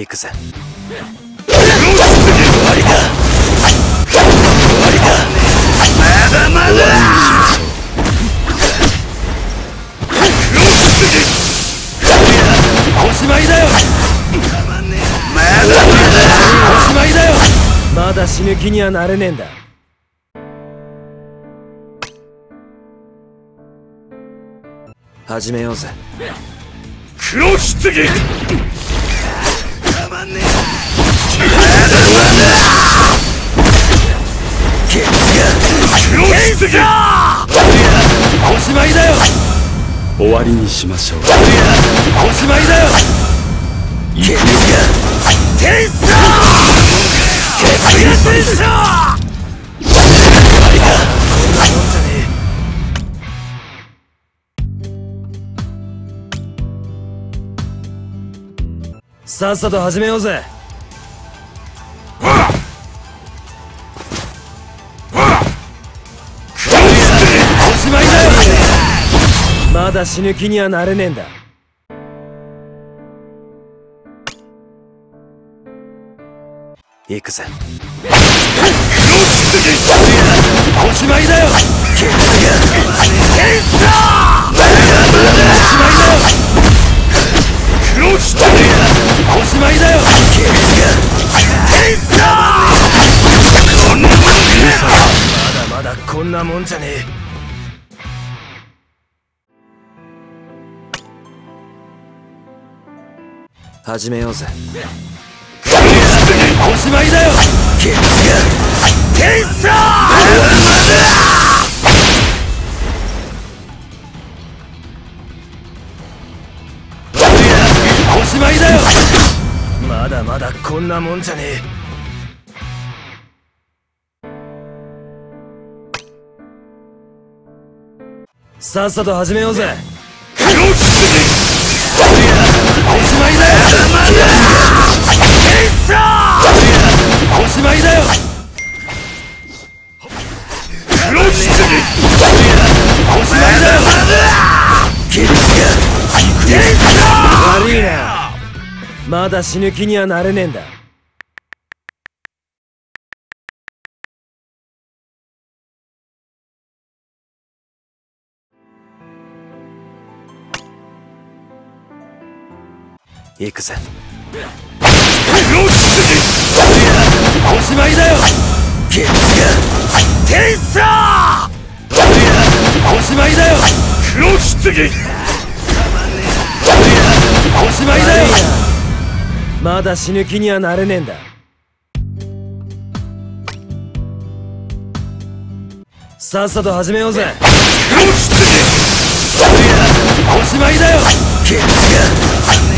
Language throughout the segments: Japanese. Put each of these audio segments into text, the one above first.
行くぜ。終わりだ終わりだまだまだおしまいだよまだまだおしまいだよまだ死ぬ気にはなれねえんだ。始めようぜ。黒棺んねえケツがおしまいだよ終わりにしましょうおしまいだよケツがテンソーケツがテンソさっさと始めようぜ。まだ死ぬ気にはなれねえんだ。行くぜ。おしまいだよなもんじゃねえ。始めようぜ。おしまいだよ。ケツが。おしまいだよ。まだまだこんなもんじゃねえさっさと始めようぜ。おしまいだよ。まだ死ぬ気にはなれねえんだ行くぜ。おしまいだよ。ケツがテンソーおしまいだよ。黒棺おしまいだよ。まだ死ぬ気にはなれねえんだ。さっさと始めようぜ。黒棺おしまいだよ。ケツが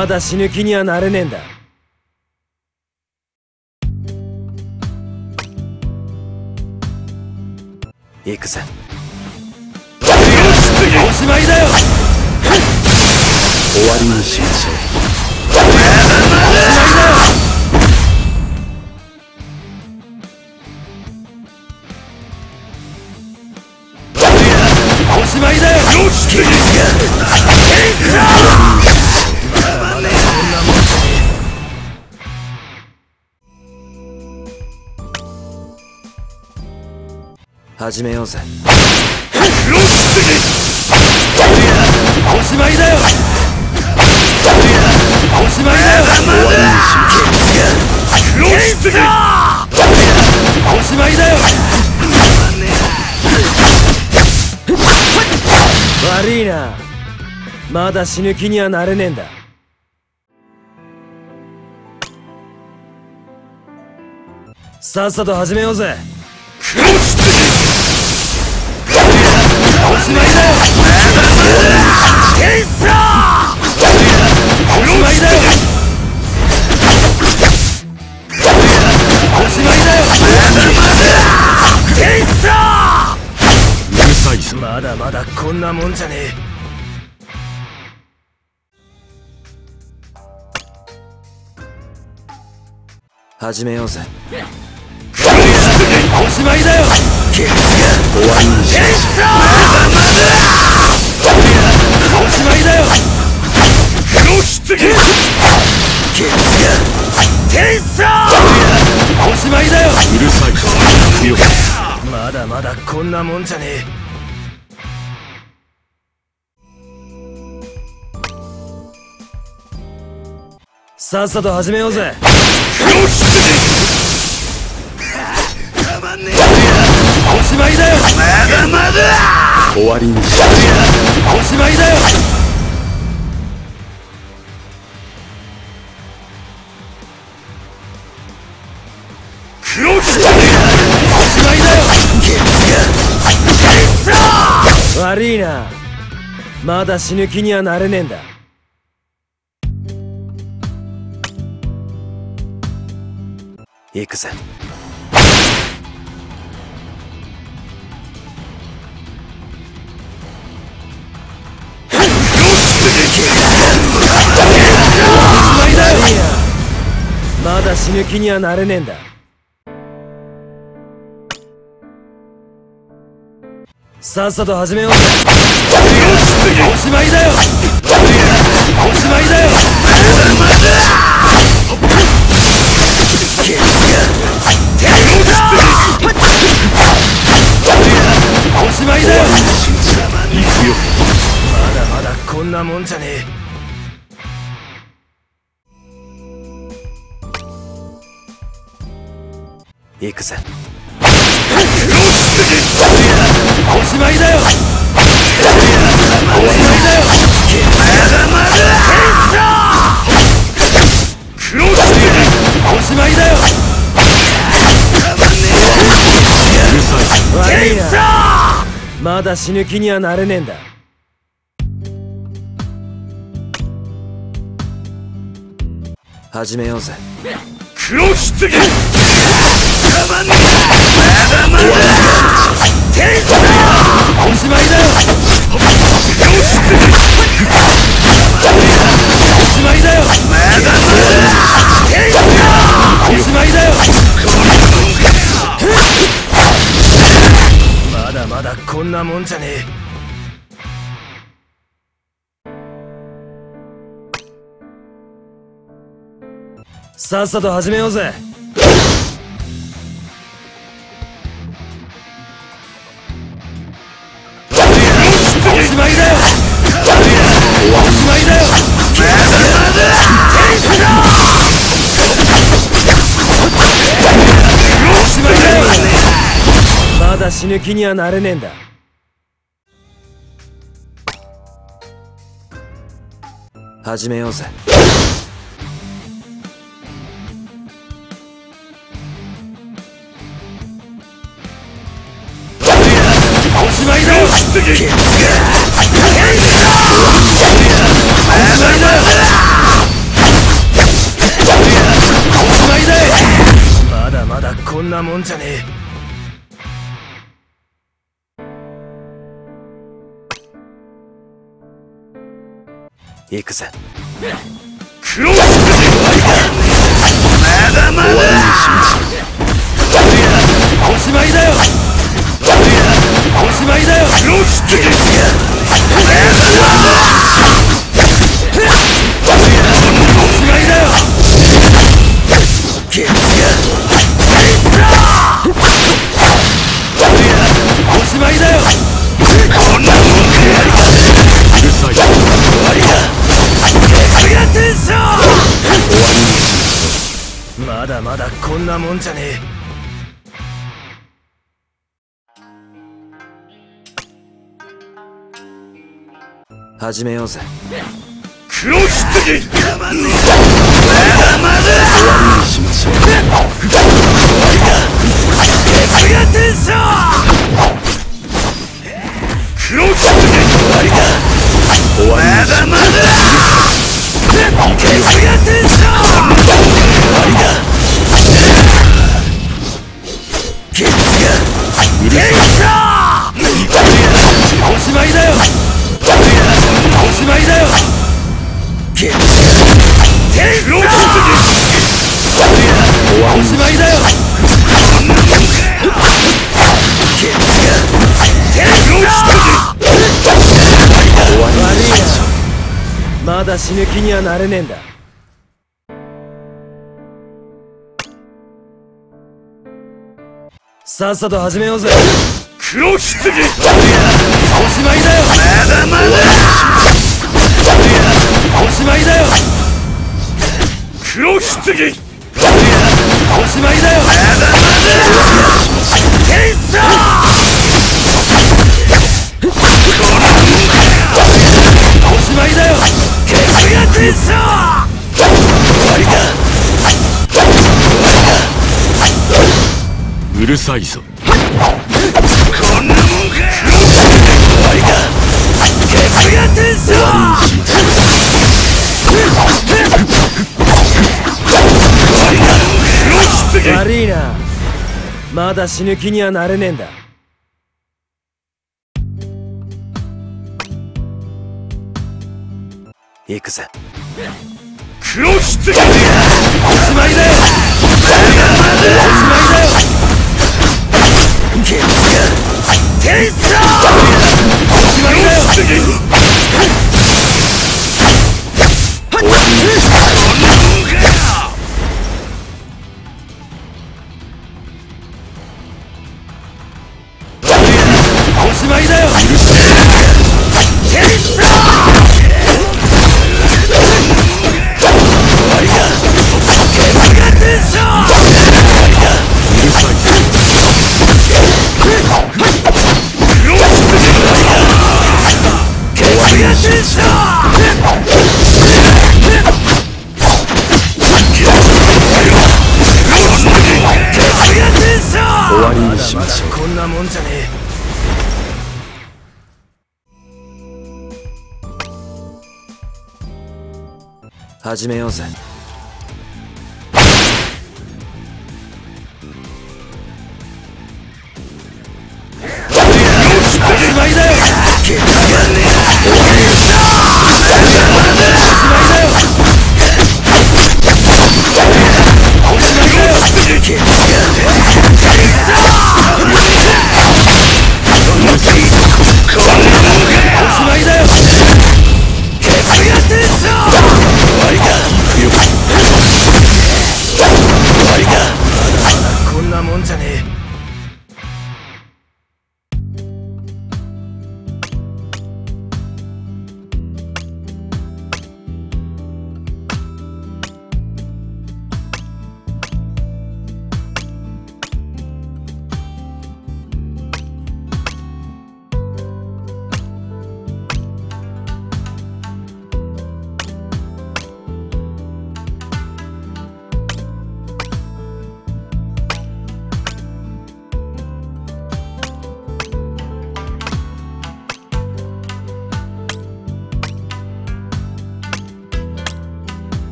まだ死ぬ気にはなれねえんだ。行くぜおしまいだよ。終わりにしましょうおしまいだよ始めようぜ。おしまいだよ。おしまいだよ。おしまいだよ。悪いな。まだ死ぬ気にはなれねえんだ。さっさと始めようぜ。黒だまだこんなもんじゃねえ。始めようぜ。おしまいだよ。終わりにしましおしまいだよ黒棺ケツがテイスおしまいだようるさい強くまだまだこんなもんじゃねえさっさと始めようぜ。黒棺たいだよ。まだまだ終わりにしましおしまいだよ。黒木おしまいだよ悪いな。まだ死ぬ気にはなれねえんだ。行くぜ。まだ死ぬ気にはなれねえんだ。さっさと始めようぜ。おしまいだよ。おしまいだよ。おしまいだよ。行くよ。まだまだこんなもんじゃねえ行くぜ。おしまいだよ。おしまいだよおしまいだよまだ死ぬ気にはなれねえんだ。始めようぜ。黒棺たこんなもんじゃねえ。さっさと始めようぜ。まだ死ぬ気にはなれねえんだ。始めようぜ。おしまいだまだまだこんなもんじゃねえ行くぜ。黒まだまだおしまいだよ。おしまいだよ。おしまいだよ。ケツがおしまいだよ。んなもんじゃねえ。始めようぜ。黒しましょうケツが天章黒棺終わりだだ死ぬ気にはなれねえんだ。さっさと始めようぜ。黒羊おしまいだよ。まだまだ。おしまいだよ。黒羊おしまいだよ。テイスタおしまいだようるさいぞ。こんなもんか終わりだケツがテイスター終わりだ悪いな。まだ死ぬ気にはなれねえんだ。行くぜ。黒羊おしまいだおしまいだよケツが天才おしまいだよ始めようぜ。